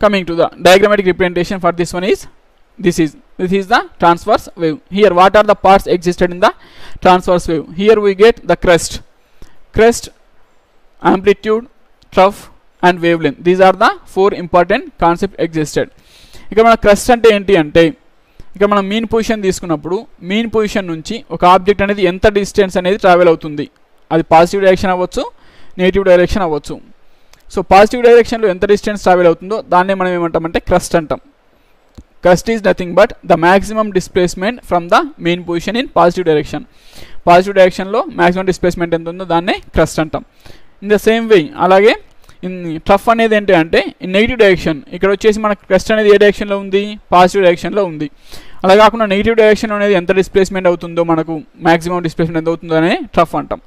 coming to the diagrammatic representation for this one is this is this is the transverse wave here what are the parts existed in the transverse wave here we get the crest crest amplitude trough and wavelength these are the four important concept existed ఇక్కడ మన crest అంటే ఏంటి అంటే ఇక్కడ మనం mean position తీసుకున్నప్పుడు mean position నుంచి ఒక ఆబ్జెక్ట్ అనేది ఎంత డిస్టెన్స్ అనేది ట్రావెల్ అవుతుంది అది పాజిటివ్ డైరెక్షన్ అవ్వచ్చు నెగిటివ్ డైరెక్షన్ అవ్వచ్చు సో పాజిటివ్ డైరెక్షన్లో ఎంత డిస్టెన్స్ ట్రావెల్ అవుతుందో దాన్ని మనం ఏమంటామంటే క్రస్ట్ అంటాం. Crest is nothing but the maximum displacement from the main position in positive direction positive డైరెక్షన్లో మ్యాక్సిమం డిస్ప్లేస్మెంట్ ఎంత ఉందో దాన్నే క్రస్ట్ అంటాం. ఇన్ ద సేమ్ వే అలాగే ఇన్ ట్రఫ్ అనేది ఏంటి అంటే ఇన్ నెగిటివ్ డైరెక్షన్ ఇక్కడ వచ్చేసి మన క్రస్ట్ అనేది ఏ డైరెక్షన్లో ఉంది? పాజిటివ్ డైరెక్షన్లో ఉంది. అలా కాకుండా నెగిటివ్ డైరెక్షన్ అనేది ఎంత డిస్ప్లేస్మెంట్ అవుతుందో మనకు మ్యాక్సిమం డిస్ప్లేస్మెంట్ ఎంత అవుతుందో అనే ట్రఫ్ అంటాం.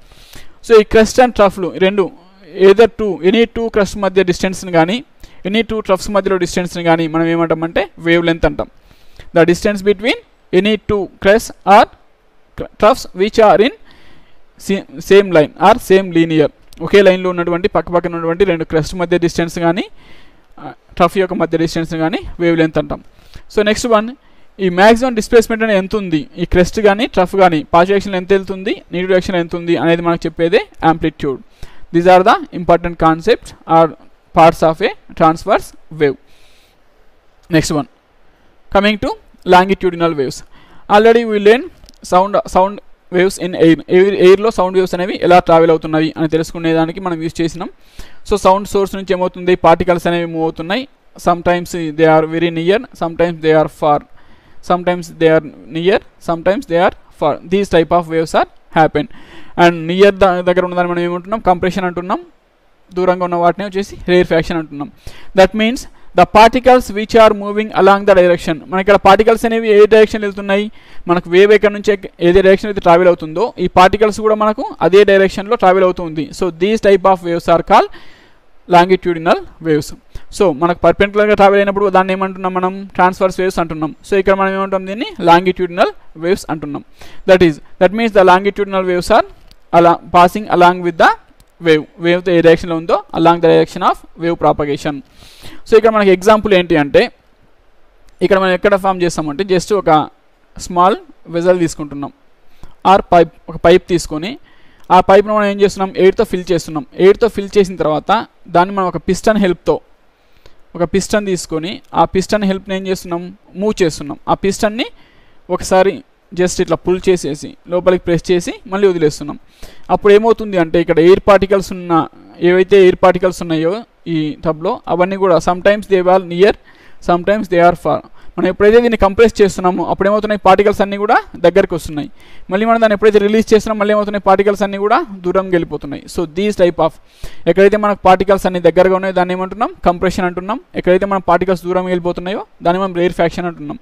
సో ఈ క్రస్ట్ అండ్ ట్రఫ్లు రెండు either two any two crest మధ్య డిస్టెన్స్ని కానీ ఎనీ టూ ట్రఫ్స్ మధ్యలో డిస్టెన్స్ని కానీ మనం ఏమంటామంటే వేవ్ లెంత్ అంటాం the distance between any two crest or troughs which are in same line or same linear ఒకే లైన్లో ఉన్నటువంటి పక్క పక్కన ఉన్నటువంటి రెండు క్రస్ట్ మధ్య డిస్టెన్స్ కానీ ట్రఫ్ యొక్క మధ్య డిస్టెన్స్ కానీ వేవ్ లెంత్ అంటాం. సో నెక్స్ట్ వన్ ఈ మ్యాక్సిమం డిస్ప్లేస్మెంట్ అనేది ఎంత ఉంది? ఈ క్రెస్ట్ కానీ ట్రఫ్ కానీ పాజిటివ్ యాక్షన్ ఎంత వెళ్తుంది నెగిటివ్ యాక్షన్ ఎంత ఉంది? అనేది మనకు చెప్పేదే amplitude These are the important concepts are parts of a transverse wave next one coming to longitudinal waves already we learned sound sound waves in air air ఎయిర్లో sound waves అనేవి ఎలా travel అవుతున్నాయి అని తెలుసుకునేదానికి మనం యూజ్ చేసినాం. So sound source నుంచి ఏమవుతుంది? Particles అనేవి move అవుతున్నాయి. Sometimes they are very near sometimes they are far sometimes they are near sometimes they are far these type of waves are happen and near దగ్గర ఉన్నదాన్ని మనం ఏమంటున్నాం? Compression అంటున్నాం. దూరంగా ఉన్న వాటిని వచ్చేసి రేర్ ఫ్యాక్షన్ అంటున్నాం. That means the particles which are moving along the direction మన ఇక్కడ పార్టికల్స్ అనేవి ఏ డైరెక్షన్ వెళ్తున్నాయి? మనకు వేవ్ ఎక్కడ నుంచి ఏదే డైరెక్షన్ అయితే ట్రావెల్ అవుతుందో ఈ పార్టికల్స్ కూడా మనకు అదే డైరెక్షన్లో ట్రావెల్ అవుతుంది so these type of waves are call longitudinal waves. So మనకు పర్పెండికులర్గా ట్రావెల్ అయినప్పుడు దాన్ని ఏమంటున్నాం మనం? ట్రాన్స్ఫర్స్ వేవ్స్ అంటున్నాం. సో ఇక్కడ మనం ఏమంటాం దీన్ని? లాంగిట్యూడినల్ వేవ్స్ అంటున్నాం. That is that means the longitudinal waves are అలా passing along with the wave wave ఏ డైరెక్షన్లో ఉందో along the direction of wave propagation so ఇక్కడ మనకి ఎగ్జాంపుల్ ఏంటి అంటే ఇక్కడ మనం ఎక్కడ ఫామ్ చేస్తామంటే జస్ట్ ఒక స్మాల్ వెజల్ తీసుకుంటున్నాం. ఆర్ పైప్ ఒక పైప్ తీసుకొని ఆ పైప్ను మనం ఏం చేస్తున్నాం? ఎయిర్తో ఫిల్ చేస్తున్నాం. ఎయిర్తో ఫిల్ చేసిన తర్వాత దాన్ని మనం ఒక పిస్టన్ హెల్ప్తో ఒక పిస్టన్ తీసుకొని ఆ పిస్టన్ హెల్ప్ని ఏం చేస్తున్నాం? మూవ్ చేస్తున్నాం. ఆ పిస్టన్ని ఒకసారి జస్ట్ ఇట్లా పుల్ చేసేసి లోపలికి ప్రెస్ చేసి మళ్ళీ వదిలేస్తున్నాం. అప్పుడు ఏమవుతుంది అంటే ఇక్కడ ఎయిర్ పార్టికల్స్ ఉన్న ఏవైతే ఎయిర్ పార్టికల్స్ ఉన్నాయో ఈ టబ్లో అవన్నీ కూడా sometimes they will near sometimes they are far మనం ఎప్పుడైతే దీన్ని కంప్రెస్ చేస్తున్నామో అప్పుడు ఏమవుతున్నాయి పార్టికల్స్ అన్నీ కూడా దగ్గరికి వస్తున్నాయి. మళ్ళీ మనం దాన్ని ఎప్పుడైతే రిలీజ్ చేస్తున్నాం మళ్ళీ ఏమవుతున్నాయి? పార్టికల్స్ అన్నీ కూడా దూరంగా వెళ్ళిపోతున్నాయి. సో దీస్ టైప్ ఆఫ్ ఎక్కడైతే మనకు పార్టికల్స్ అన్ని దగ్గరగా ఉన్నాయో దాన్ని ఏమంటున్నాం? కంప్రెషన్ అంటున్నాం. ఎక్కడైతే మన పార్టికల్స్ దూరం వెళ్ళిపోతున్నాయో దాన్ని మనం రేర్ ఫ్యాక్షన్ అంటున్నాం.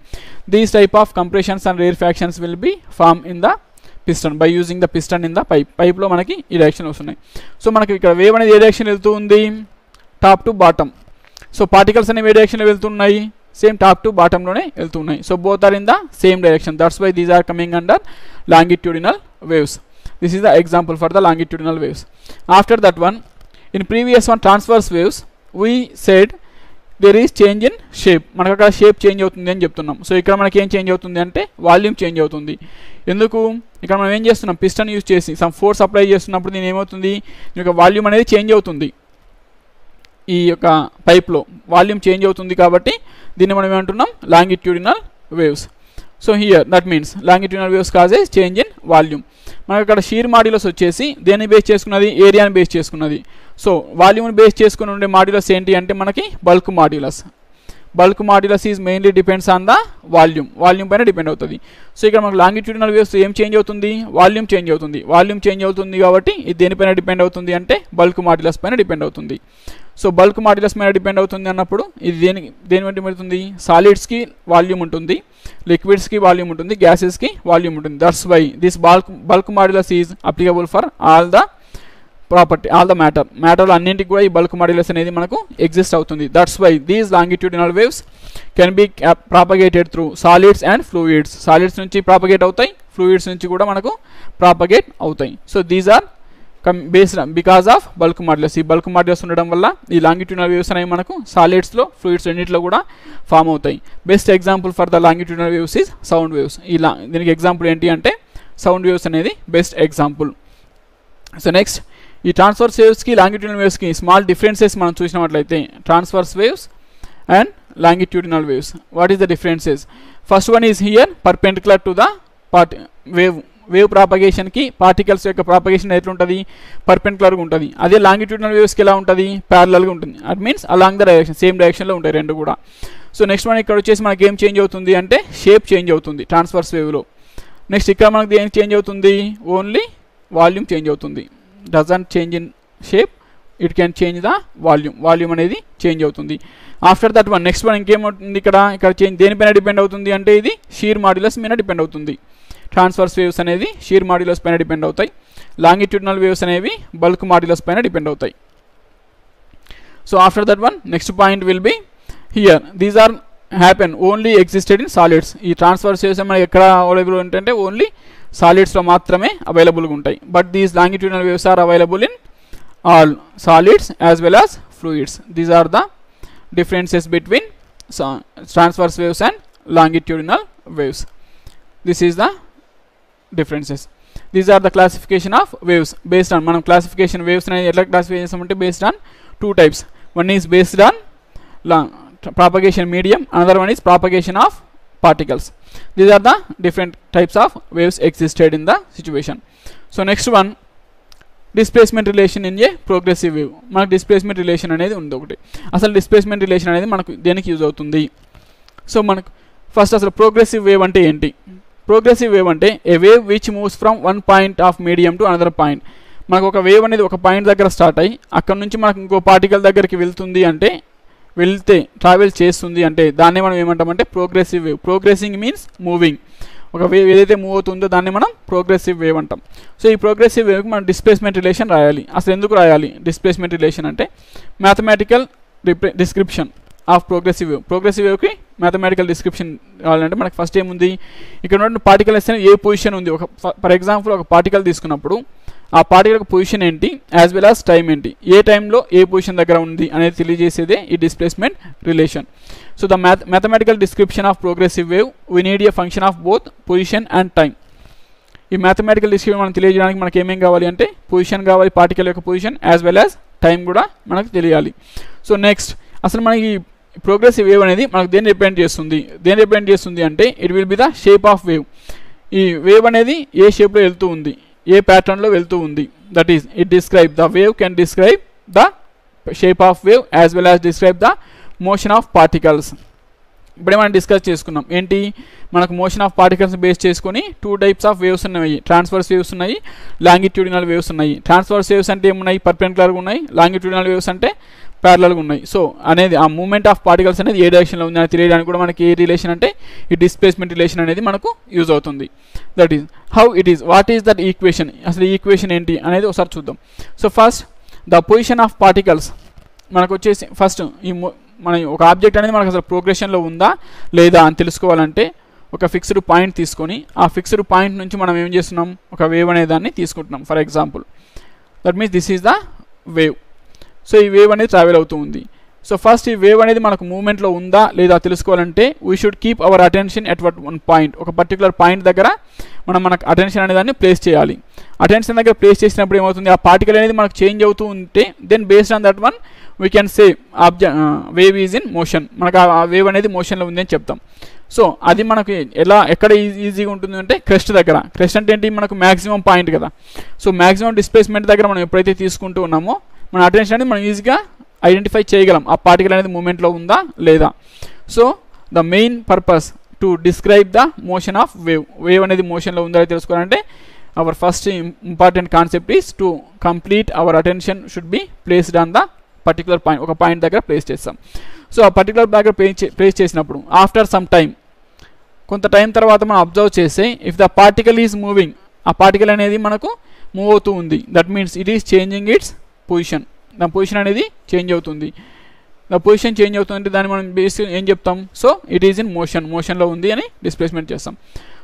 These type of compressions and rarefactions will be form in the piston by using the piston in the pipe పైప్లో మనకి ఈ డైరెక్షన్ వస్తున్నాయి. సో మనకి ఇక్కడ వేవ్ అనేది ఏ డైరెక్షన్ వెళ్తూ ఉంది? Top to bottom so particles అనేవి ఏ డైరెక్షన్లో వెళ్తున్నాయి. సేమ్ టాప్ టు బాటంలోనే వెళ్తున్నాయి. So both are in the same direction that's why these are coming under longitudinal waves this is the example for the longitudinal waves after that one in previous one transfers waves we said there is change in shape మనకు అక్కడ shape change అవుతుంది అని చెప్తున్నాం. So ఇక్కడ మనకి ఏం change అవుతుంది అంటే వాల్యూమ్ చేంజ్ అవుతుంది. ఎందుకు? ఇక్కడ మనం ఏం చేస్తున్నాం? పిస్టన్ యూజ్ చేసి సమ్ ఫోర్స్ అప్లై చేస్తున్నప్పుడు దీని ఏమవుతుంది? యొక్క వాల్యూమ్ అనేది చేంజ్ అవుతుంది. ఈ యొక్క పైప్లో వాల్యూమ్ చేంజ్ అవుతుంది కాబట్టి దీన్ని మనం ఏమంటున్నాం? Longitudinal waves. So here that means longitudinal waves causes change in volume మనకు అక్కడ షీర్ మాడ్యులస్ వచ్చేసి దేన్ని బేస్ చేసుకున్నది? ఏరియాని బేస్ చేసుకున్నది. సో వాల్యూమ్ని బేస్ చేసుకుని ఉండే మాడ్యులస్ ఏంటి అంటే మనకి bulk modulus bulk modulus is mainly depends on the volume volume పైన డిపెండ్ అవుతుంది. సో ఇక్కడ మనకు లాంగిట్యూడినల్ వేవ్స్ ఏం చేంజ్ అవుతుంది? వాల్యూమ్ చేంజ్ అవుతుంది. వాల్యూమ్ చేంజ్ అవుతుంది కాబట్టి ఇది దేనిపైన డిపెండ్ అవుతుంది అంటే బల్క్ మాడ్యులస్ పైన డిపెండ్ అవుతుంది. సో బల్క్ మాడ్యులస్ మీద డిపెండ్ అవుతుంది అన్నప్పుడు ఇది దేని దేని మీద పెడుతుంది? సాలిడ్స్కి వాల్యూమ్ ఉంటుంది లిక్విడ్స్కి వాల్యూమ్ ఉంటుంది గ్యాసెస్కి వాల్యూమ్ ఉంటుంది. That's why this bulk bulk modulus is applicable for all the property all the matter మ్యాటర్లో అన్నింటికి కూడా ఈ బల్క్ మాడ్యులస్ అనేది మనకు ఎగ్జిస్ట్ అవుతుంది. That's why these longitudinal waves can be propagated through solids and fluids solids నుంచి propagate అవుతాయి fluids నుంచి కూడా మనకు ప్రాపగేట్ అవుతాయి. So these are based because of bulk modulus ఈ బల్క్ మాడ్యులస్ ఉండడం వల్ల ఈ లాంగిట్యూనల్ వేవ్స్ అనేవి మనకు సాలిడ్స్లో ఫ్లూయిడ్స్ రెండింటిలో కూడా ఫామ్ అవుతాయి. Best example for the longitudinal waves is sound waves ఈ దీనికి ఎగ్జాంపుల్ ఏంటి అంటే సౌండ్ వేవ్స్ అనేది బెస్ట్ ఎగ్జాంపుల్ సో నెక్స్ట్ ఈ ట్రాన్స్ఫర్స్ వేవ్స్కి లాంగిట్యూనల్ వేవ్స్కి స్మాల్ డిఫరెన్సెస్ మనం చూసినట్లయితే transverse waves and longitudinal waves what is the differences first one is here perpendicular to the part wave wave ప్రాపగేషన్కి particles యొక్క propagation ఎట్లుంటుంది పర్పెండికులర్గా ఉంటుంది. అదే లాంగిట్యూడినల్ వేవ్స్కి ఎలా ఉంటుంది? ప్యారలల్గా ఉంటుంది. At means along the direction same డైరెక్షన్లో ఉంటాయి రెండు కూడా. సో నెక్స్ట్ వన్ ఇక్కడ వచ్చేసి మనకి ఏం చేంజ్ అవుతుంది అంటే షేప్ చేంజ్ అవుతుంది ట్రాన్స్ఫర్స్ వేవ్లో నెక్స్ట్ ఇక్కడ మనకి ఏం చేంజ్ అవుతుంది? ఓన్లీ వాల్యూమ్ చేంజ్ అవుతుంది. Doesn't change in shape it can change the volume volume అనేది చేంజ్ అవుతుంది. After that one next one ఇంకేమవుతుంది ఇక్కడ? ఇక్కడ చేంజ్ దేనిపైన డిపెండ్ అవుతుంది అంటే ఇది షీర్ మాడ్యులస్ మీద డిపెండ్ అవుతుంది. ట్రాన్స్ఫర్స్ వేవ్స్ అనేది షీర్ మాడ్యులస్ పైన డిపెండ్ అవుతాయి. లాంగిట్యూడినల్ వేవ్స్ అనేవి బల్క్ మాడ్యులస్ పైన డిపెండ్ అవుతాయి. So after that one next point will be here these are happen only existed in solids ఈ ట్రాన్స్ఫర్స్ వేవ్స్ మనకి ఎక్కడ అవైలబుల్ ఉంటుంటే ఓన్లీ సాలిడ్స్లో మాత్రమే అవైలబుల్గా ఉంటాయి. But these longitudinal waves are available in all solids as well as fluids these are the differences between so, transverse waves and longitudinal waves. This is the differences these are the classification of waves based on మనం classification waves అనేది ఎట్లా classify చేస్తామంటే based on two types one is based on long, propagation medium another one is propagation of particles these are the different types of waves existed in the situation so next one displacement relation in a progressive wave మనకు displacement relation అనేది ఉంది ఒకటి అసలు displacement relation అనేది మనకు దేనికి use అవుతుంది so మనకు ఫస్ట్ అసలు ప్రోగ్రెసివ్ వేవ్ అంటే ఏంటి ప్రోగ్రెసివ్ వేవ్ అంటే a wave which moves from one point of medium to another point మనకు ఒక వేవ్ అనేది ఒక పాయింట్ దగ్గర స్టార్ట్ అయ్యి అక్కడ నుంచి మనకు ఇంకో పార్టికల్ దగ్గరికి వెళ్తుంది అంటే వెళ్తే ట్రావెల్ చేస్తుంది అంటే దాన్ని మనం ఏమంటామంటే progressive wave progressing means moving ఒక వేవ్ ఏదైతే మూవ్ అవుతుందో దాన్ని మనం ప్రోగ్రెసివ్ వేవ్ అంటాం. సో ఈ ప్రోగ్రెసివ్ వేవ్కి మనం డిస్ప్లేస్మెంట్ రిలేషన్ రాయాలి. అసలు ఎందుకు రాయాలి? డిస్ప్లేస్మెంట్ రిలేషన్ అంటే mathematical description of progressive wave progressive వేవ్కి mathematical description కావాలంటే మనకు ఫస్ట్ ఏముంది ఇక్కడ ఉన్న పార్టికల్ ఎస్ ఏ పొజిషన్ ఉంది? ఒక ఫర్ ఎగ్జాంపుల్ ఒక పార్టికల్ తీసుకున్నప్పుడు ఆ పార్టికల్ పొజిషన్ ఏంటి? యాజ్ వెల్ యాజ్ టైం ఏంటి? ఏ టైంలో ఏ పొజిషన్ దగ్గర ఉంది అనేది తెలియజేసేదే ఈ displacement relation so the math mathematical description of progressive wave we need a function of both position and time ఈ మ్యాథమెటికల్ డిస్క్రిప్షన్ మనం తెలియజేయడానికి మనకి ఏమేం కావాలి అంటే పొజిషన్ కావాలి పార్టికల్ యొక్క position as well as time కూడా మనకు తెలియాలి. సో నెక్స్ట్ అసలు మనకి ప్రోగ్రెసివ్ వేవ్ అనేది మనకు దేని రిప్రజెంట్ చేస్తుంది? దేని రిప్రజెంట్ చేస్తుంది అంటే it will be the shape of wave ఈ వేవ్ అనేది ఏ షేప్లో వెళ్తూ ఉంది? ఏ ప్యాటర్న్లో వెళ్తూ ఉంది? That is it describe the wave can describe the shape of wave as well as describe the motion of particles ఇప్పుడే మనం డిస్కస్ చేసుకున్నాం. ఏంటి? మనకు మోషన్ ఆఫ్ పార్టికల్స్ బేస్ చేసుకొని టూ టైప్స్ ఆఫ్ వేవ్స్ ఉన్నాయి. ట్రాన్స్ఫర్స్ వేవ్స్ ఉన్నాయి longitudinal waves ఉన్నాయి. Transverse waves అంటే ఏమున్నాయి? పర్పెండికులర్గా ఉన్నాయి. లాంగిట్యూడినల్ వేవ్స్ అంటే ప్యారలల్గా ఉన్నాయి. సో అనేది ఆ మూమెంట్ ఆఫ్ పార్టికల్స్ అనేది ఏ డైరెక్షన్లో ఉంది అని తెలియడానికి కూడా మనకి ఏ రిలేషన్ అంటే ఈ డిస్ప్లేస్మెంట్ రిలేషన్ అనేది మనకు యూజ్ అవుతుంది. That is how it is what is that equation అసలు ఈ ఈక్వేషన్ ఏంటి అనేది ఒకసారి చూద్దాం. So first the position of particles మనకు వచ్చేసి ఫస్ట్ ఈ మన ఒక ఆబ్జెక్ట్ అనేది మనకు అసలు ప్రోగ్రెషన్లో ఉందా లేదా అని తెలుసుకోవాలంటే ఒక ఫిక్స్డ్ పాయింట్ తీసుకొని ఆ ఫిక్స్డ్ పాయింట్ నుంచి మనం ఏం చేస్తున్నాం? ఒక వేవ్ అనే దాన్ని తీసుకుంటున్నాం. For example that means this is the wave so ఈ వేవ్ అనేది ట్రావెల్ అవుతూ ఉంది. సో ఫస్ట్ ఈ వేవ్ అనేది మనకు మూమెంట్లో ఉందా లేదా తెలుసుకోవాలంటే we should keep our attention at what one point ఒక పర్టికులర్ పాయింట్ దగ్గర మనం మనకు అటెన్షన్ అనే దాన్ని ప్లేస్ చేయాలి. అటెన్షన్ దగ్గర ప్లేస్ చేసినప్పుడు ఏమవుతుంది? ఆ పార్టికల్ అనేది మనకు చేంజ్ అవుతూ ఉంటే then based on that one we can say ఆబ్జె wave is in motion మనకు ఆ వేవ్ అనేది మోషన్లో ఉంది అని చెప్తాం. సో అది మనకి ఎలా ఎక్కడ ఈజీగా ఉంటుంది అంటే క్రెస్ట్ దగ్గర. క్రెస్ట్ అంటే ఏంటి? మనకు మ్యాక్సిమం పాయింట్ కదా. సో మ్యాక్సిమం డిస్ప్లేస్మెంట్ దగ్గర మనం ఎప్పుడైతే తీసుకుంటూ ఉన్నామో మన అటెన్షన్ అనేది మనం ఈజీగా ఐడెంటిఫై చేయగలం. ఆ పార్టికల్ అనేది మూమెంట్లో ఉందా లేదా? So the main purpose to describe the motion of wave wave అనేది మోషన్లో ఉందా తెలుసుకోవాలంటే our first important concept is to complete our attention should be placed on the particular point ఒక పాయింట్ దగ్గర ప్లేస్ చేస్తాం. సో ఆ పర్టికులర్ దగ్గర place place చేసినప్పుడు ఆఫ్టర్ సమ్ టైం కొంత టైం తర్వాత మనం అబ్జర్వ్ చేస్తే if the particle is moving ఆ పార్టికల్ అనేది మనకు మూవ్ అవుతూ ఉంది. That means it is changing its position దాని పొజిషన్ అనేది చేంజ్ అవుతుంది. నా పొజిషన్ చేంజ్ అవుతుందంటే దాన్ని మనం బేస్ ఏం చెప్తాం? So it is in motion మోషన్లో ఉంది అని డిస్ప్లేస్మెంట్ చేస్తాం.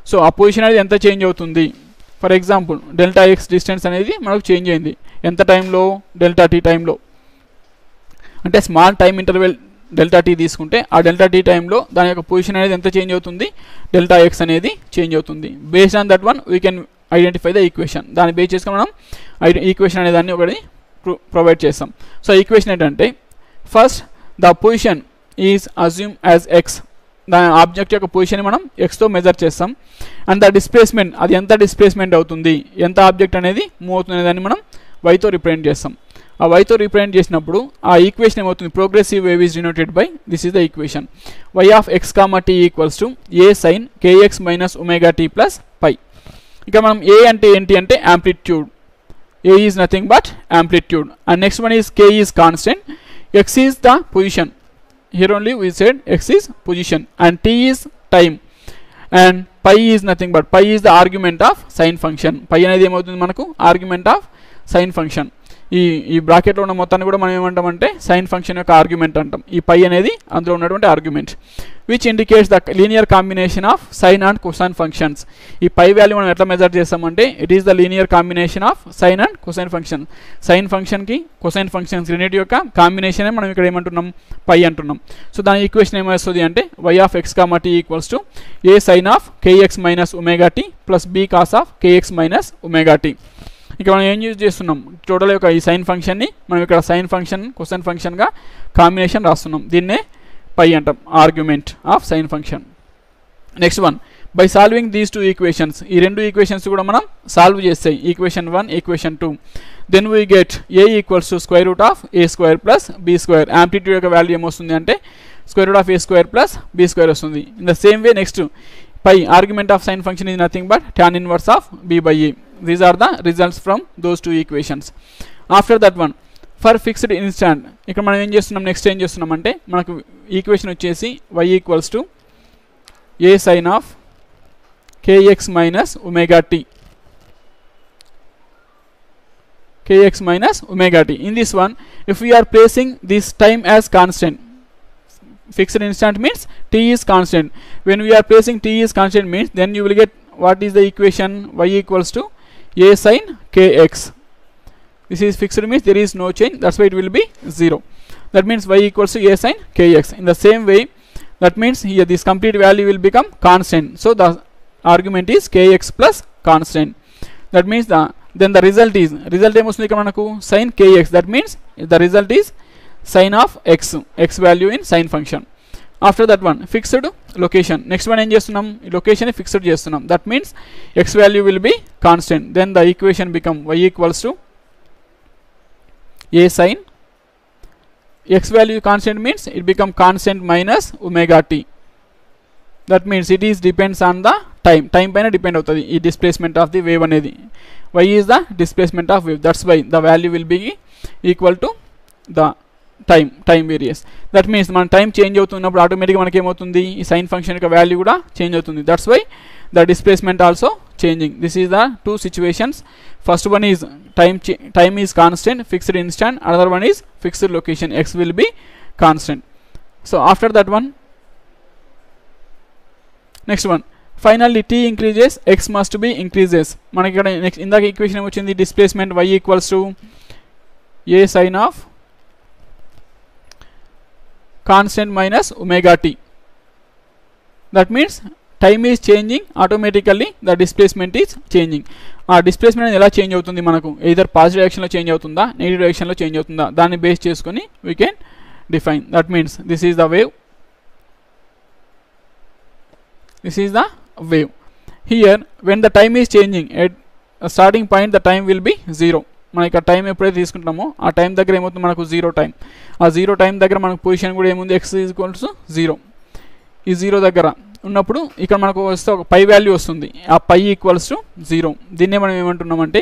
సో ఆ పొజిషన్ అనేది ఎంత చేంజ్ అవుతుంది? For example delta x distance అనేది మనకు చేంజ్ అయింది. ఎంత టైంలో? డెల్టా టీ టైంలో. అంటే small time interval delta t తీసుకుంటే ఆ డెల్టా టీ టైంలో దాని యొక్క పొజిషన్ అనేది ఎంత చేంజ్ అవుతుంది? డెల్టా ఎక్స్ అనేది చేంజ్ అవుతుంది. Based on that one we can identify the equation దాన్ని బేస్ చేసుకుని మనం ఈక్వేషన్ అనే దాన్ని ఒకటి ప్రొవైడ్ చేస్తాం. సో ఈక్వేషన్ ఏంటంటే first the position is assume as x దాని ఆబ్జెక్ట్ యొక్క పొజిషన్ మనం ఎక్స్తో మెజర్ చేస్తాం. అండ్ ద డిస్ప్లేస్మెంట్ అది ఎంత డిస్ప్లేస్మెంట్ అవుతుంది? ఎంత ఆబ్జెక్ట్ అనేది మూవ్ అవుతుంది దాన్ని మనం వైతో రిప్రజెంట్ చేస్తాం. ఆ వైతో రిప్రజెంట్ చేసినప్పుడు ఆ ఈక్వేషన్ ఏమవుతుంది? Progressive wave is denoted by this is the equation y of x comma t equals to A sine kx minus omega t plus phi ఇక మనం ఏ అంటే ఏంటి అంటే amplitude A is nothing but amplitude and next one is K is constant. X is the position. here only we said x is position and t is time and pi is nothing but pi is the argument of sine function pi అనేది ఏమవుతుంది మనకు argument of sine function ఈ ఈ బ్రాకెట్లో ఉన్న మొత్తాన్ని కూడా మనం ఏమంటామంటే సైన్ ఫంక్షన్ యొక్క ఆర్గ్యుమెంట్ అంటాం. ఈ పై అనేది అందులో ఉన్నటువంటి argument which indicates the linear combination of sine and cosine functions ఈ పై వాల్యూ మనం ఎట్లా మెజర్ చేస్తామంటే it is the linear combination of sine and cosine function sine ఫంక్షన్కి కొసైన్ ఫంక్షన్స్ రెండింటి యొక్క కాంబినేషనే మనం ఇక్కడ ఏమంటున్నాం? పై అంటున్నాం. సో దాని ఈక్వేషన్ ఏమొస్తుంది అంటే y of x comma t equals to A sine of kx minus omega t plus B cos of kx minus omega t ఇక మనం ఏం యూజ్ చేస్తున్నాం? టోటల్ యొక్క ఈ సైన్ ఫంక్షన్ని మనం ఇక్కడ సైన్ ఫంక్షన్ క్వశ్చన్ ఫంక్షన్గా కాంబినేషన్ రాస్తున్నాం. దీన్నే పై అంటాం. Argument of sine function next one by solving these two equations ఈ రెండు ఈక్వేషన్స్ కూడా మనం సాల్వ్ చేస్తాయి equation one equation two then we get A equals to square root of A square plus B square amplitude యొక్క value ఏమొస్తుంది అంటే square root of A square plus B square వస్తుంది. In the same way next phi argument of sine function is nothing but tan inverse of B by these are the results from those two equations after that one for fixed instant ఇక్కడ మనం ఏం చేస్తున్నాం? Next ఏం చేస్తున్నాం అంటే మనకు equation వచ్చేసి y equals to A sine of kx minus omega t t kx minus omega t. In this one, if we are placing this time as fixed instant means t is constant. When we are placing t is constant means then you will get what is the equation y equals to a sin kx. This is fixed means there is no change. That's why it will be 0. That means y equals to a sin kx. In the same way, that means here this complete value will become constant. So the argument is kx plus constant. That means the then the result is result ఏమొస్తుంది ఇక్కడ మనకు sin kx that means the result is sin of x x value in sin function after that one fixed location next one ఏం చేస్తున్నాం ఈ location fixed చేస్తున్నాం that means x value will be constant then the equation become y equals to a sin x value constant means it become constant minus omega t that means it is depends on the time time పైన depend అవుతుంది ఈ displacement of the wave అనేది Y is the displacement of wave that's why the value will be equal to the time time varies that means మన time change అవుతున్నప్పుడు ఆటోమేటిక్గా మనకి ఏమవుతుంది ఈ సైన్ ఫంక్షన్ యొక్క వాల్యూ కూడా చేంజ్ అవుతుంది. That's why the displacement also changing this is the two situations first one is time time is constant fixed instant another one is fixed location x will be constant so after that one next one finally t increases x must be increases మనకి ఇక్కడ next ఇందాక equation వచ్చింది displacement y equals to A sine of constant minus omega t that means time is changing automatically the displacement is changing ఆ displacement ఎలా change అవుతుంది మనకు? Either positive డైరెక్షన్లో change అవుతుందా? నెగిటివ్ డైరెక్షన్లో చేంజ్ అవుతుందా? దాన్ని బేస్ చేసుకొని we can define that means this is the wave this is the wave here when the time is changing at starting point the time will be zero మన ఇక్కడ time ఎప్పుడైతే తీసుకుంటామో ఆ time దగ్గర ఏమవుతుంది? మనకు జీరో టైం ఆ zero time దగ్గర మనకు పొజిషన్ కూడా ఏముంది? ఎక్స్ ఈక్వల్స్ జీరో ఈ జీరో దగ్గర ఉన్నప్పుడు ఇక్కడ మనకు వస్తే ఒక పై వాల్యూ వస్తుంది. ఆ పై ఈక్వల్స్ టు జీరో దీన్నే మనం ఏమంటున్నామంటే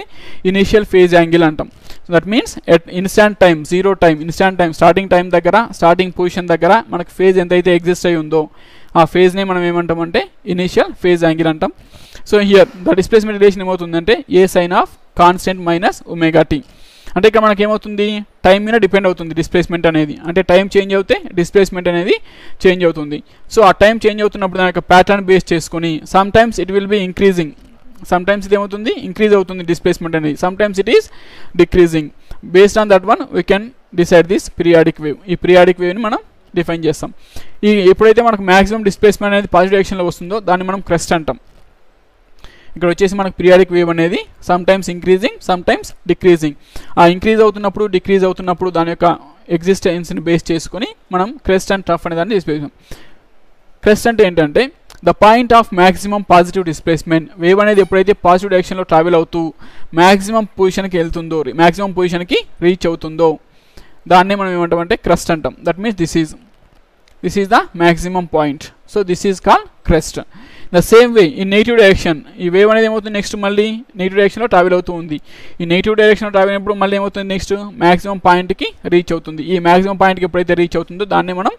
ఇనీషియల్ ఫేజ్ యాంగిల్ అంటాం. That means at instant time zero time instant time starting time దగ్గర స్టార్టింగ్ పొజిషన్ దగ్గర మనకు ఫేజ్ ఎంతైతే ఎగ్జిస్ట్ అయి ఉందో ఆ ఫేజ్నే మనం ఏమంటామంటే ఇనీషియల్ ఫేజ్ యాంగిల్ అంటాం. So here the displacement relation ఏమవుతుందంటే A sine of constant minus omega t. అంటే ఇక్కడ మనకి ఏమవుతుంది? టైం మీద డిపెండ్ అవుతుంది డిస్ప్లేస్మెంట్ అనేది. అంటే టైం చేంజ్ అవుతే డిస్ప్లేస్మెంట్ అనేది చేంజ్ అవుతుంది. సో ఆ టైం చేంజ్ అవుతున్నప్పుడు దాని యొక్క ప్యాటర్న్ బేస్ చేసుకొని some times it will be increasing some times ఇది ఏమవుతుంది? ఇంక్రీజ్ అవుతుంది డిస్ప్లేస్మెంట్ అనేది. Some times it is decreasing based on that one we can decide this periodic wave ఈ పిరియాడిక్ వేవ్ని మనం డిఫైన్ చేస్తాం. ఈ ఎప్పుడైతే మనకు మ్యాక్సిమం డిస్ప్లేస్మెంట్ అనేది పాజిటివ్ డైరెక్షన్లో వస్తుందో దాన్ని మనం క్రెస్ట్ అంటాం. ఇక్కడ వచ్చేసి మనకు పిరియాడిక్ వేవ్ అనేది some times increasing some times decreasing ఆ ఇంక్రీజ్ అవుతున్నప్పుడు డిక్రీజ్ అవుతున్నప్పుడు దాని యొక్క ఎగ్జిస్టెన్స్ని బేస్ చేసుకొని మనం క్రెస్ట్ అండ్ ట్రఫ్ అనే దాన్ని డిస్ప్లేస్తాం క్రెస్ట్ అంటే ఏంటంటే the point of maximum positive displacement wave అనేది ఎప్పుడైతే పాజిటివ్ డైరెక్షన్లో ట్రావెల్ అవుతూ మ్యాక్సిమం పొజిషన్కి వెళ్తుందో మ్యాక్సిమం పొజిషన్కి రీచ్ అవుతుందో దాన్నే మనం ఏమంటామంటే క్రస్ట్ అంటాం. That means this is this is the maximum point so this is call crest the same way ఈ నెగిటివ్ డైరెక్షన్ ఈ వేవ్ అనేది ఏమవుతుంది? నెక్స్ట్ మళ్ళీ నెగిటివ్ డైరెక్షన్లో ట్రావెల్ అవుతూ ఉంది. ఈ నెగిటివ్ డైరెక్షన్లో ట్రావెల్ అయినప్పుడు మళ్ళీ ఏమవుతుంది? నెక్స్ట్ మ్యాక్సిమం పాయింట్కి రీచ్ అవుతుంది. ఈ మ్యాక్సిమం పాయింట్కి ఎప్పుడైతే రీచ్ అవుతుందో దాన్ని మనం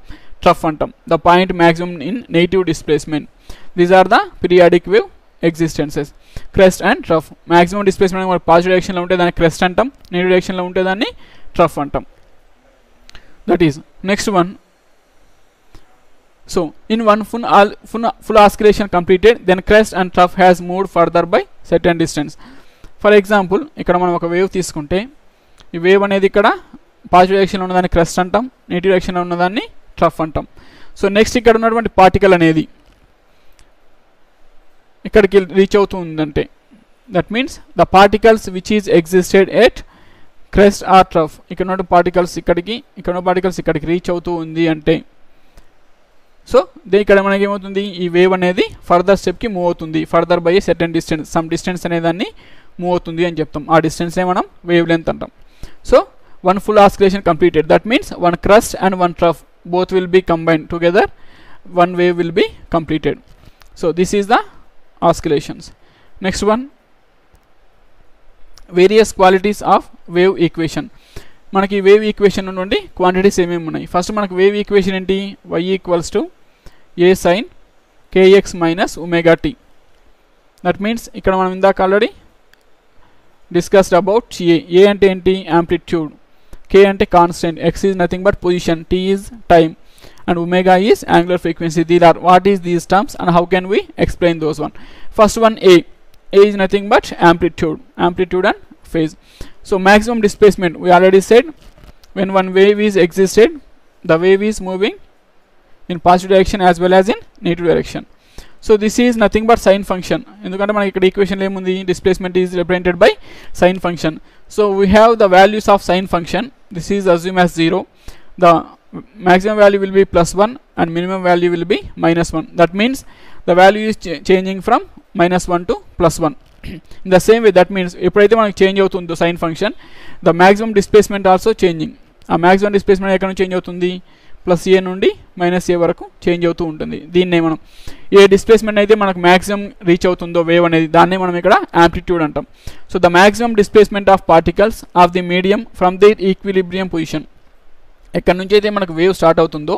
ట్రఫ్ అంటాం. The point maximum in negative displacement these are the periodic wave existences crest and trough maximum displacement మనకి పాజిటివ్ డైరెక్షన్లో ఉంటే దాన్ని క్రెస్ట్ అంటాం. నెగిటివ్ డైరెక్షన్లో ఉంటే దాన్ని ట్రఫ్ అంటాం. That is next one so in one full all full full oscillation completed then crest and trough has moved further by certain distance for example ఇక్కడ మనం ఒక వేవ్ తీసుకుంటే ఈ వేవ్ అనేది ఇక్కడ పాజిటివ్ డైరెక్షన్లో ఉన్నదాన్ని క్రస్ట్ అంటాం నెగిటివ్ డైరెక్షన్లో ఉన్నదాన్ని ట్రఫ్ అంటాం. సో నెక్స్ట్ ఇక్కడ ఉన్నటువంటి పార్టికల్ అనేది ఇక్కడికి రీచ్ అవుతుందంటే that means the particles which is existed at crest or trough ఇక్కడ ఉన్న పార్టికల్స్ ఇక్కడికి ఇక్కడ ఉన్న పార్టికల్స్ ఇక్కడికి రీచ్ అవుతూ ఉంది అంటే సో దే ఇక్కడ మనకి ఏమవుతుంది ఈ వేవ్ అనేది ఫర్దర్ స్టెప్కి మూవ్ అవుతుంది. Further by certain distance some distance అనేదాన్ని మూవ్ అవుతుంది అని చెప్తాం. ఆ డిస్టెన్స్నే మనం వేవ్ లెంత్ అంటాం. So one full oscillation completed that means one crest and one trough both will be combined together one wave will be completed so this is the oscillations. Next one various qualities of wave equation మనకి wave equation నుండి quantities ఏమేమి ఉన్నాయి? First మనకు wave equation ఏంటి? Y equals to A sine k x minus omega t that means ఇక్కడ మనం ఇందాక already discussed about A A అంటే ఏంటి యాంప్లిట్యూడ్ k అంటే constant x is nothing but position t is time and omega is angular frequency these are what is these terms and how can we explain those one first one a a is nothing but amplitude amplitude and phase so maximum displacement we already said when one wave is existed the wave is moving in positive direction as well as in negative direction so this is nothing but sine function ఎందుకంటే మనకి ఇక్కడ equation ఏముంది displacement is represented by sine function so we have the values of sine function this is assume as zero the maximum value will be plus 1 and minimum value will be minus 1 that means the value is ch- changing from minus 1 to plus 1 in the same way that means ఎప్పుడైతే మనకి change అవుతుందో sine function the maximum displacement also changing ఆ maximum displacement ఎక్కడ నుంచి change అవుతుంది plus ఏ నుండి minus ఏ వరకు change అవుతూ ఉంటుంది. దీన్నే మనం ఏ డిస్ప్లేస్మెంట్ అయితే మనకు మ్యాక్సిమం రీచ్ అవుతుందో వేవ్ అనేది దాన్నే మనం ఇక్కడ యాంప్లిట్యూడ్ అంటాం. So the maximum displacement of particles of the medium from the equilibrium position ఎక్కడి నుంచి అయితే మనకు వేవ్ స్టార్ట్ అవుతుందో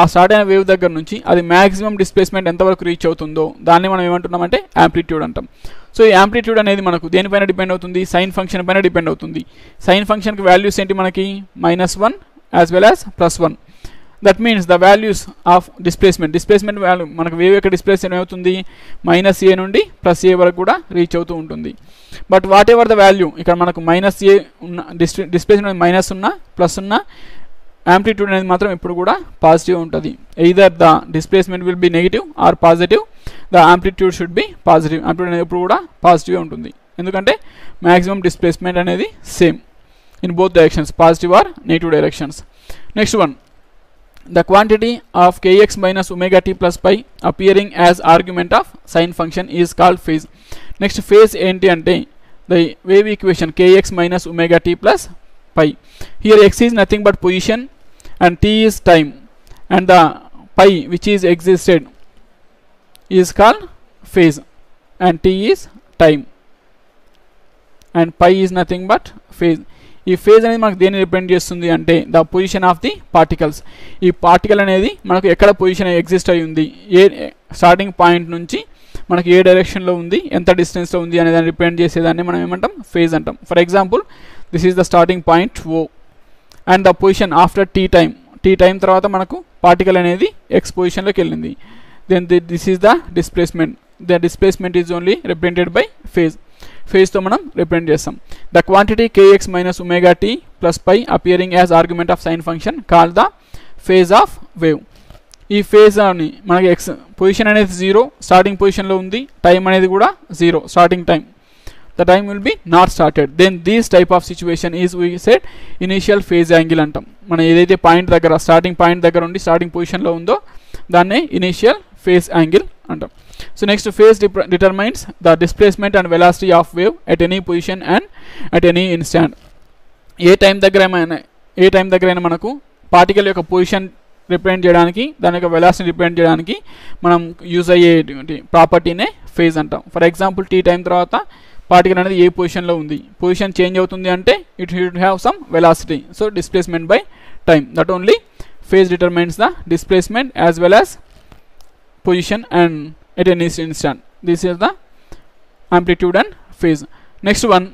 ఆ స్టార్ట్ అయిన వేవ్ దగ్గర నుంచి అది మ్యాక్సిమం డిస్ప్లేస్మెంట్ ఎంతవరకు రీచ్ అవుతుందో దాన్ని మనం ఏమంటున్నామంటే యాంప్లిట్యూడ్ అంటాం. సో ఈ యాంప్లిట్యూడ్ అనేది మనకు దేనిపైన డిపెండ్ అవుతుంది? సైన్ ఫంక్షన్ పైన డిపెండ్ అవుతుంది. సైన్ ఫంక్షన్కి వాల్యూస్ ఏంటి మనకి? Minus one as well as plus one. That means the values of displacement displacement value మనకు వేవ్ యొక్క డిస్ప్లేస్మెంట్ ఏమవుతుంది? మైనస్ ఏ నుండి ప్లస్ ఏ వరకు కూడా రీచ్ అవుతూ ఉంటుంది. But whatever the value ఇక్కడ మనకు మైనస్ ఏ ఉన్న డిస్ప్లేస్మెంట్ మైనస్ ఉన్న ప్లస్ ఉన్న యాంప్లిట్యూడ్ అనేది మాత్రం ఎప్పుడు కూడా పాజిటివ్ ఉంటుంది. Either the displacement will be negative or positive the amplitude should be positive amplitude అనేది ఎప్పుడు కూడా పాజిటివ్ ఉంటుంది. ఎందుకంటే మ్యాక్సిమం డిస్ప్లేస్మెంట్ అనేది same in both directions positive or negative directions next one the quantity of kx minus omega t plus pi appearing as argument of sine function is called phase. Next phase nt ante the wave equation kx minus omega t plus pi. Here x is nothing but position and t is time and the pi which is existed is called phase and t is time and pi is nothing but phase. ఈ phase అనేది మనకు దేన్ని represent చేస్తుంది అంటే the position of the particles ఈ particle అనేది మనకు ఎక్కడ పొజిషన్ ఎగ్జిస్ట్ అయి ఉంది? ఏ స్టార్టింగ్ పాయింట్ నుంచి మనకి ఏ డైరెక్షన్లో ఉంది? ఎంత డిస్టెన్స్లో ఉంది అనే దాన్ని రిప్రజెంట్ చేసేదాన్ని మనం ఏమంటాం? ఫేజ్ అంటాం. For example this is the starting point O and the position after T time T time తర్వాత మనకు పార్టికల్ అనేది ఎక్స్ పొజిషన్లోకి వెళ్ళింది. Then this is the displacement the displacement is only represented by phase ఫేజ్తో మనం represent చేస్తాం. The quantity kx minus omega T plus pi appearing as argument of sine function call the phase of wave ఈ phase అని మనకి X position అనేది zero starting పొజిషన్లో ఉంది time అనేది కూడా zero starting time the time will be not started then these type of situation is we set initial phase angle అంటాం. మనం ఏదైతే పాయింట్ దగ్గర స్టార్టింగ్ పాయింట్ దగ్గర ఉండి స్టార్టింగ్ పొజిషన్లో ఉందో దాన్నే ఇనీషియల్ ఫేస్ యాంగిల్ అంటాం. So next phase determines the displacement and velocity of wave at any position and at any instant A time దగ్గర ఏ టైం దగ్గరైనా మనకు పార్టికల్ యొక్క పొజిషన్ రిప్రజెంట్ చేయడానికి దాని యొక్క వెలాసిటీ రిప్రజెంట్ చేయడానికి మనం యూజ్ అయ్యేటువంటి ప్రాపర్టీనే ఫేజ్ అంటాం. ఫర్ ఎగ్జాంపుల్ టీ టైం తర్వాత పార్టికల్ అనేది ఏ పొజిషన్లో ఉంది? పొజిషన్ చేంజ్ అవుతుంది అంటే it should have some velocity so displacement by time that only phase determines the displacement as well as position and at any instant. This is the amplitude and phase. Next one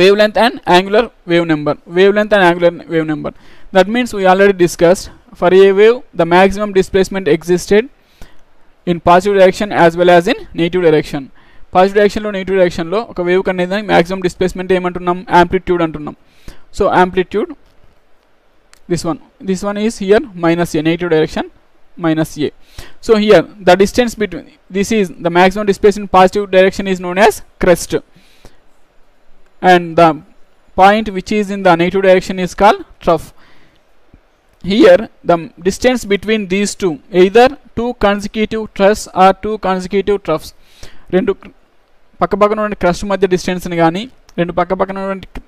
wave length and wave wave number wave length and number. Wave number that means discussed. For discussed for a wave the existed displacement existed in positive direction as in negative direction. Direction positive డైరెక్షన్లో negative డైరెక్షన్లో ఒక wave అనేది దానికి maximum displacement ఏమంటున్నాం? Amplitude అంటున్నాం. So amplitude this one this one is here minus A negative direction minus a. So here the distance between this is the maximum displacement in positive direction is known as crest and the point which is in the negative direction is called trough. Here the distance between these two either two consecutive troughs or two consecutive troughs రెండు పక్క పక్కన ఉన్న crust మధ్య డిస్టెన్స్ని కానీ రెండు పక్క పక్కన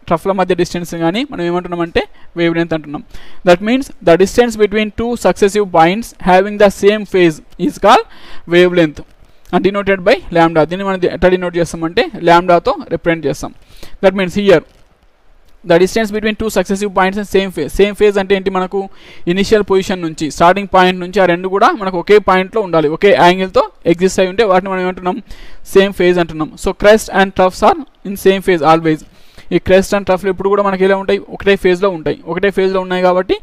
ట్రఫ్ల మధ్య డిస్టెన్స్ కానీ మనం ఏమంటున్నామంటే వేవ్ లెంత్ అంటున్నాం. That means the distance between two successive points having the same phase is call wave length and denoted by lambda దీన్ని మనం ఎట్లా డినోట్ చేస్తామంటే ల్యాండాతో రిప్రజెంట్ చేస్తాం. That means here the distance between two successive points and same phase same phase అంటే ఏంటి? మనకు initial position నుంచి స్టార్టింగ్ పాయింట్ నుంచి ఆ రెండు కూడా మనకు ఒకే పాయింట్లో ఉండాలి ఒకే యాంగిల్తో ఎగ్జిస్ట్ అయి ఉంటే వాటిని మనం ఏమంటున్నాం? సేమ్ ఫేజ్ అంటున్నాం. So crest and troughs are in same phase always ఈ క్రెస్ట్ అండ్ ట్రఫ్లు ఎప్పుడు కూడా మనకి ఎలా ఉంటాయి? ఒకటే ఫేజ్లో ఉంటాయి. ఒకటే ఫేజ్లో ఉన్నాయి కాబట్టి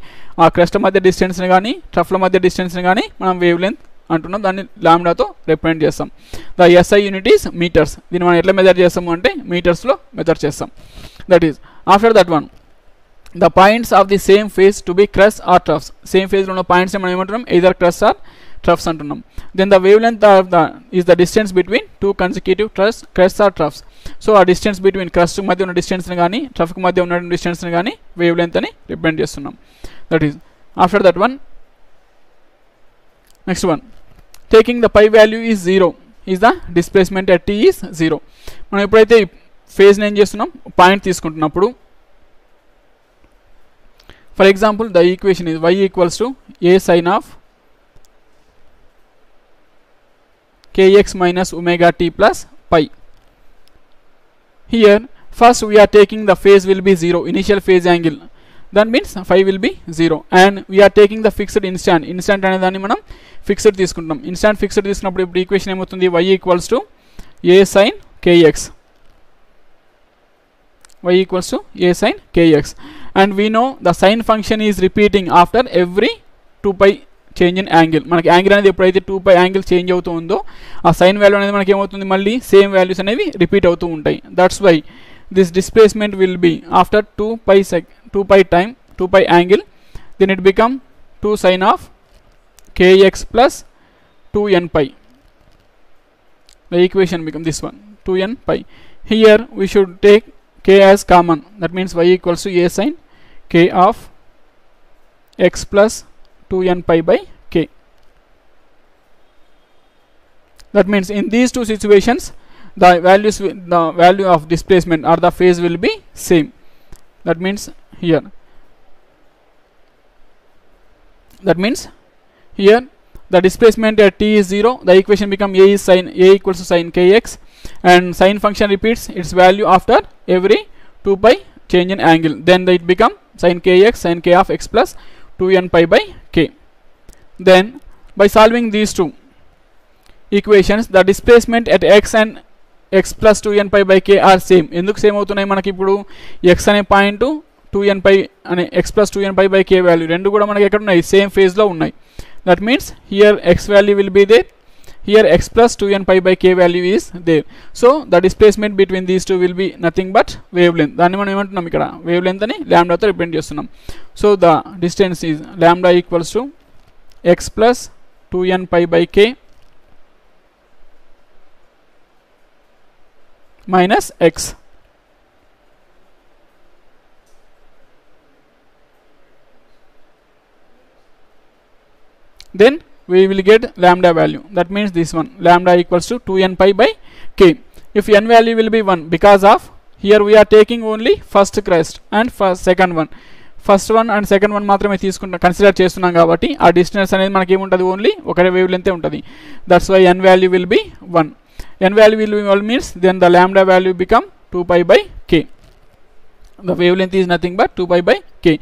ఆ క్రెస్ట్ మధ్య డిస్టెన్స్ని కానీ ట్రఫ్ల మధ్య డిస్టెన్స్ని కానీ మనం వేవ్ లెంత్ అంటున్నాం. దాన్ని లామ్డాతో రిప్రజెంట్ చేస్తాం. ద ఎస్ఐ యూనిటీస్ మీటర్స్ దీన్ని మనం ఎట్లా మెజర్ చేస్తాము అంటే మీటర్స్లో మెజర్ చేస్తాం. That is after that one the points of the same phase to be crest or troughs same ఫేజ్లో ఉన్న పాయింట్స్ మనం ఏమంటున్నాం? ఎయిదర్ క్రస్ ఆర్ ట్రఫ్స్ అంటున్నాం. Then the wave length of the is the distance between two consecutive troughs crest or troughs so ఆ distance between crest మధ్య ఉన్న డిస్టెన్స్ని కానీ ట్రఫ్కి మధ్య ఉన్న డిస్టెన్స్ని కానీ వేవ్ లెంత్ అని రిప్రజెంట్ చేస్తున్నాం. That is after that one next one taking the pi value is zero is the displacement at t is zero మనం ఎప్పుడైతే ఫేజ్ని ఏం చేస్తున్నాం? పాయింట్ తీసుకుంటున్నప్పుడు for example the equation is y equals to A sine of k x minus omega t plus pi here first we are taking the phase will be zero initial phase angle that means five will be zero and we are taking the fixed instant instant అనే దాన్ని మనం fixed తీసుకుంటాం instant fixed తీసుకున్నప్పుడు ఇప్పుడు equation ఏమవుతుంది y equals to A sine k x y equals to a sin kx and we know the sine function is repeating after every 2 pi change in angle మనకి angle అనేది ఎప్పుడైతే two pi angle change అవుతూ ఉందో ఆ sign value అనేది మనకి ఏమవుతుంది? మళ్ళీ సేమ్ వాల్యూస్ అనేవి రిపీట్ అవుతూ ఉంటాయి. That's why this displacement will be after two pi sec two pi time two pi angle then it become two sine of kx plus two N pi the equation become this one two N pi here we should take k as common. That means y equals to a sin k of x plus 2n pi by k. That means in these two situations the values the value of displacement or the phase will be same. That means here. That means here the displacement at t is 0 the equation become a is sin a equals to sin kx and sine function repeats its value after every 2 pi change in angle. Then it become sin kx sin k of x plus 2n pi by then by solving these two equations the displacement at x and x plus 2n pi by k are same ఎందుకు same అవుతున్నాయి మనకి ఇప్పుడు x అనే point 2n pi అనే X plus two N pi by K value రెండు కూడా మనకి ఎక్కడ ఉన్నాయి సేమ్ ఫేజ్లో ఉన్నాయి that means here x value will be there here x plus 2n pi by k value is there so the displacement between these two will be nothing but wavelength దాన్ని మనం ఏమంటున్నాం ఇక్కడ వేవ్ లెంత్ అని ల్యాండాతో represent చేస్తున్నాం so the distance is lambda equals to x plus 2n pi by k minus x. Then we will get lambda value that means this one lambda equals to 2n pi by k. If n value will be 1 because of here we are taking only first crest and first second one first one and second one మాత్రమే తీసుకుంటాం consider చేస్తున్నాం కాబట్టి ఆ distance అనేది మనకి ఏముంటుంది only ఒకటే wave లెంతే ఉంటుంది. That's why N value will be one N value will be one means then the lambda value become two pi by K the wavelength is nothing but 2 pi by k.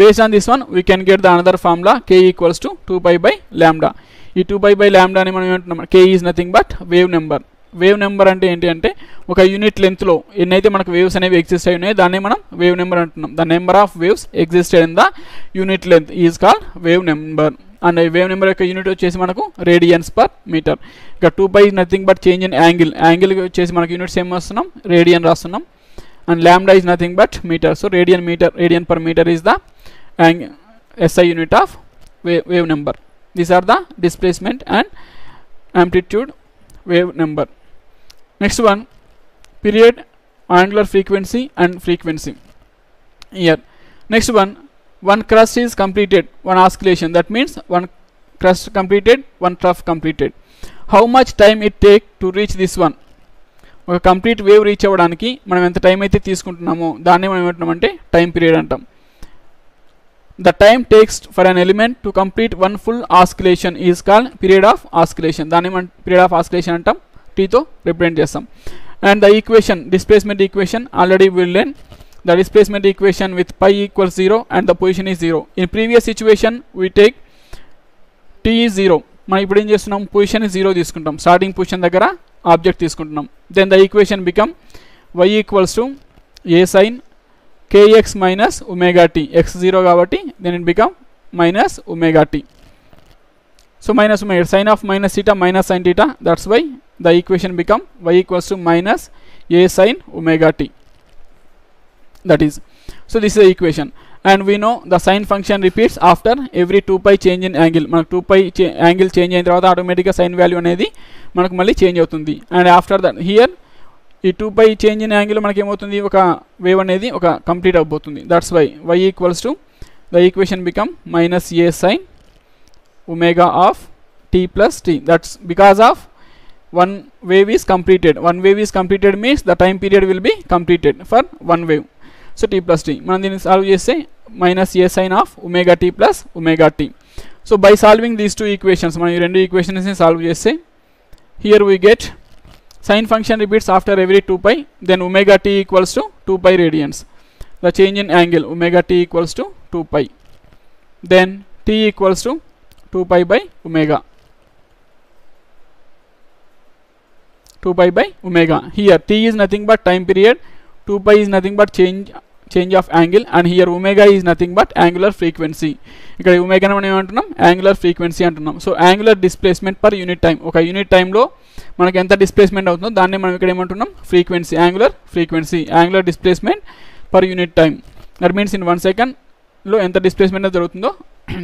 Based on this one we can get the another formula k equals to 2 pi by lambda. ఈ two pi by lambda అని మనం ఏమంటున్నాం? K is nothing but wave number wave number అంటే ఏంటి అంటే ఒక unit లెంత్లో ఎన్నైతే మనకు వేవ్స్ అనేవి ఎగ్జిస్ట్ అయి ఉన్నాయో దాన్ని మనం వేవ్ నెంబర్ అంటున్నాం. The number of waves existed in the unit length is called wave number and wave number యొక్క యూనిట్ వచ్చేసి మనకు రేడియన్స్ పర్ మీటర్ ఇక two by nothing but change in angle angle వచ్చేసి మనకు యూనిట్స్ ఏం వస్తున్నాం radian రాస్తున్నాం. And lambda is nothing but meter so radian meter radian per meter is the young SI unit of wave wave number these are the displacement and amplitude wave number next one period angular frequency and frequency here next one one crest is completed one oscillation that means one crest completed one trough completed how much time it take to reach this one ఒక complete wave reach అవ్వడానికి మనం ఎంత time అయితే తీసుకుంటున్నామో దాన్ని మనం ఏమంటున్నామంటే time period అంటాం. The time takes for an element to complete one full oscillation is call period of oscillation దాన్ని మనం పీరియడ్ ఆఫ్ ఆస్కిలేషన్ అంటాం. టీతో రిప్రజెంట్ చేస్తాం. And the equation displacement equation already will lend the displacement equation with pi equals zero and the position is zero in previous situation we take t is zero మనం ఇప్పుడు ఏం చేస్తున్నాం? Position zero తీసుకుంటాం. Starting position దగ్గర object తీసుకుంటున్నాం. Then the equation become y equals to a sine k x minus omega t x zero కాబట్టి then it become minus omega t so minus omega sine of minus theta minus sine theta that's why the equation become y equals to minus a sine omega t that is so this is the equation and we know the sine function repeats after every two pi change in angle మనకు two pi angle change అయిన తర్వాత ఆటోమేటిక్గా sign value అనేది మనకు మళ్ళీ change అవుతుంది. And after that here ఈ two pi change in angle మనకి ఏమవుతుంది? ఒక వేవ్ అనేది ఒక కంప్లీట్ అవబోతుంది that's why y equals to the equation become minus a sine omega of t plus t that's because of one wave is completed. One wave is completed means the time period will be completed for one wave. So t plus t. Manandini solve yes minus a sine of omega t plus omega t. So by solving these two equations, my render equations in solve yes here we get sine function repeats after every 2 pi, then omega t equals to 2 pi radians. The change in angle omega t equals to 2 pi. Then t equals to 2 pi by omega. 2 pi by omega. Here t is nothing but time period, 2 pi is nothing but change change of angle and here omega is nothing but angular frequency. ఇక్కడ omega మనం ఏమంటున్నాం angular frequency అంటున్నాం. So angular displacement per unit time. ఒక unit టైంలో మనకి ఎంత displacement అవుతుందో దాన్ని మనం ఇక్కడ ఏమంటున్నాం frequency angular frequency angular displacement per unit time that means in one సెకండ్లో ఎంత డిస్ప్లేస్మెంట్ జరుగుతుందో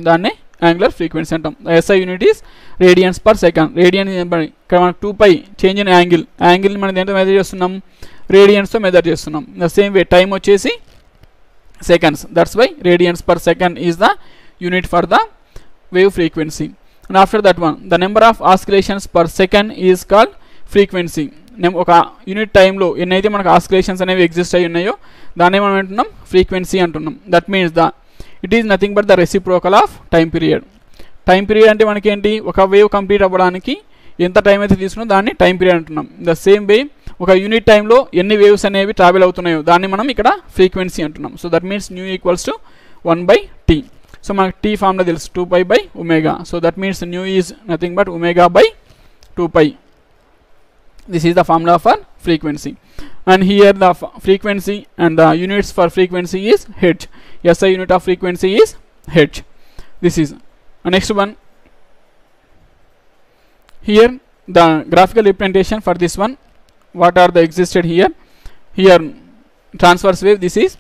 దాన్ని యాంగులర్ ఫ్రీక్వెన్సీ అంటాం. SI unit is radians per second radian ఇక్కడ మనం two pi change in angle angle మనం దేంతో మెజర్ చేస్తున్నాం? రేడియన్స్తో మెజర్ చేస్తున్నాం. ద సేమ్ వే టైం వచ్చేసి seconds that's why radians per second is the unit for the wave frequency and after that one the number of oscillations per second is called frequency ఒక unit టైంలో ఎన్నైతే మనకు ఆస్కిలేషన్స్ అనేవి exist అయి ఉన్నాయో దాన్ని మనం అంటున్నాం ఫ్రీక్వెన్సీ అంటున్నాం. That means the it is nothing but the reciprocal of time period time period అంటే మనకి ఏంటి ఒక వేవ్ కంప్లీట్ అవ్వడానికి ఎంత టైం అయితే తీసుకున్నా దాన్ని టైం పీరియడ్ అంటున్నాం. ద సేమ్ వే ఒక యూనిట్ టైంలో ఎన్ని వేవ్స్ అనేవి ట్రావెల్ అవుతున్నాయో దాన్ని మనం ఇక్కడ ఫ్రీక్వెన్సీ అంటున్నాం. So that means nu equals to one by t so మనకు టీ ఫామ్లో తెలుసు. Two pi by omega so that means nu is nothing but omega by two pi this is the formula for frequency. And here the f- frequency and the units for frequency is hertz SI unit of frequency is hertz this is uh, next one here the graphical representation for this one what are the existed here here transverse wave this is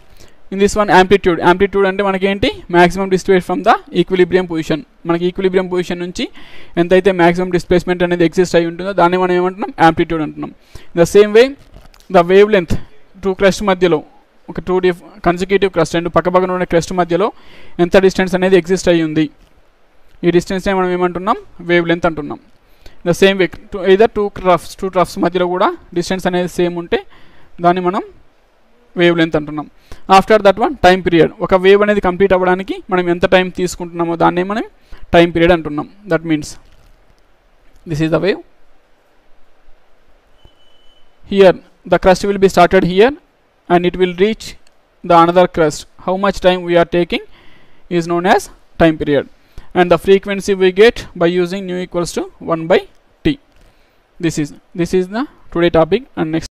in this one amplitude amplitude అంటే మనకి ఏంటి maximum displacement from the equilibrium position మనకి equilibrium position నుంచి ఎంతైతే maximum displacement అనేది exist అయి ఉంటుందో దాన్ని మనం ఏమంటున్నాం amplitude అంటున్నాం the same way the wave length two crest మధ్యలో ఒక టూ డిఫ్ కన్సిక్యూటివ్ క్రస్ట్ రెండు పక్కపక్కన ఉన్న క్రస్ట్ మధ్యలో ఎంత డిస్టెన్స్ అనేది ఎగ్జిస్ట్ అయ్యి ఉంది. ఈ డిస్టెన్స్నే మనం ఏమంటున్నాం? వేవ్ లెంత్ అంటున్నాం. The same way two either two troughs two troughs మధ్యలో కూడా డిస్టెన్స్ అనేది సేమ్ ఉంటే దాన్ని మనం వేవ్ లెంత్ అంటున్నాం. After that one time period ఒక వేవ్ అనేది కంప్లీట్ అవ్వడానికి మనం ఎంత టైం తీసుకుంటున్నామో దాన్నే మనం టైం పీరియడ్ అంటున్నాం. That means this is the wave here the crest will be started here and it will reach the another crust. How much time we are taking is known as time period. And the frequency we get by using nu equals to 1 by t. This is this is the today topic and next